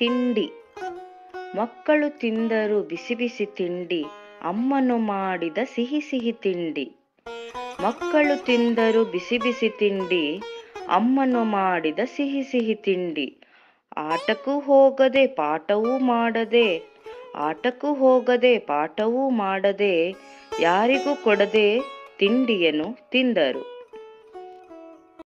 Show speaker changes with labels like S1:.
S1: ತಿಂಡಿ. ಮಕ್ಕಳು ತಿಂದರು ಬಿಸಿ ಬಿಸಿ ತಿಂಡಿ, ಅಮ್ಮನು ಮಾಡಿದ ಸಿಹಿ ಸಿಹಿ ತಿಂಡಿ. ಮಕ್ಕಳು ತಿಂದರು ಬಿಸಿ ಬಿಸಿ ತಿಂಡಿ, ಅಮ್ಮನು ಮಾಡಿದ ಸಿಹಿ ಸಿಹಿ ತಿಂಡಿ. ಆಟಕ್ಕೂ ಹೋಗದೆ ಪಾಠವೂ ಮಾಡದೆ, ಆಟಕ್ಕೂ ಹೋಗದೆ ಪಾಠವೂ ಮಾಡದೆ, ಯಾರಿಗೂ ಕೊಡದೆ ತಿಂಡಿಯನ್ನು ತಿಂದರು.